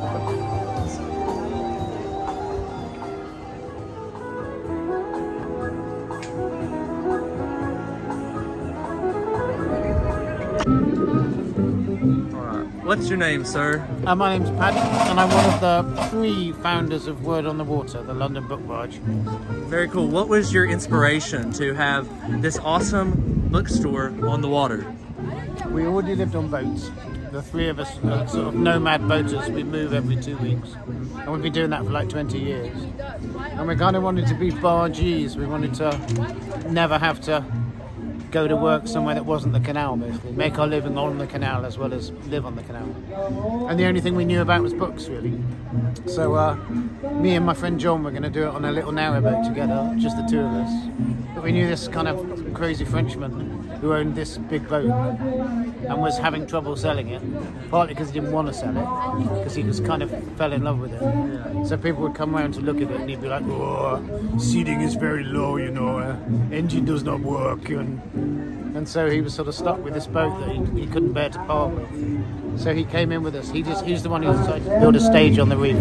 What's your name, sir? Uh, my name's Paddy, and I'm one of the three founders of Word on the Water, the London Book Barge. Very cool. What was your inspiration to have this awesome bookstore on the water? We already lived on boats. The three of us are sort of nomad boaters. We move every two weeks. And we've been doing that for like 20 years. And we kind of wanted to be bargees. We wanted to never have to go to work somewhere that wasn't the canal, basically. Make our living on the canal as well as live on the canal. And the only thing we knew about was books, really. So uh, me and my friend John were going to do it on a little narrowboat together, just the two of us. But we knew this kind of crazy Frenchman who owned this big boat and was having trouble selling it, partly because he didn't want to sell it, because he just kind of fell in love with it. So people would come around to look at it and he'd be like, oh, seating is very low, you know, uh, engine does not work. And, and so he was sort of stuck with this boat that he, he couldn't bear to part with. So he came in with us. He just he's the one who decided to build a stage on the reef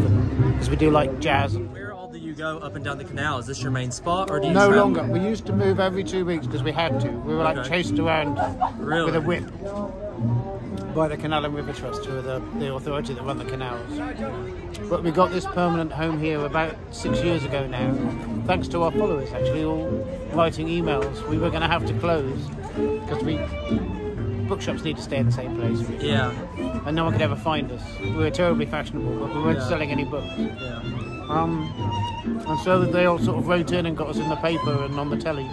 because we do like jazz. Where all do you go up and down the canal? Is this your main spot, or do you no travel? longer? We used to move every two weeks because we had to. We were like Okay. chased around Really? with a whip by the Canal and River Trust, who are the, the authority that run the canals. But we got this permanent home here about six years ago now, thanks to our followers actually, all writing emails. We were going to have to close because we bookshops need to stay in the same place, Yeah, and no one could ever find us. We were terribly fashionable, but we weren't Yeah. selling any books. yeah. Um, and so they all sort of wrote in and got us in the paper and on the telly.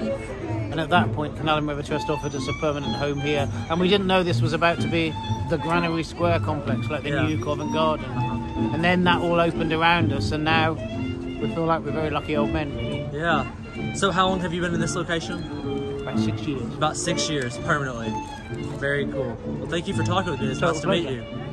And at that point, Canal and River Trust offered us a permanent home here. And we didn't know this was about to be the Granary Square complex, like the yeah. new Covent Garden. And then that all opened around us, and now we feel like we're very lucky old men, really. Yeah. So, how long have you been in this location? About six years. About six years, permanently. Very cool. Well, thank you for talking with me. It's nice to pleasure. meet you.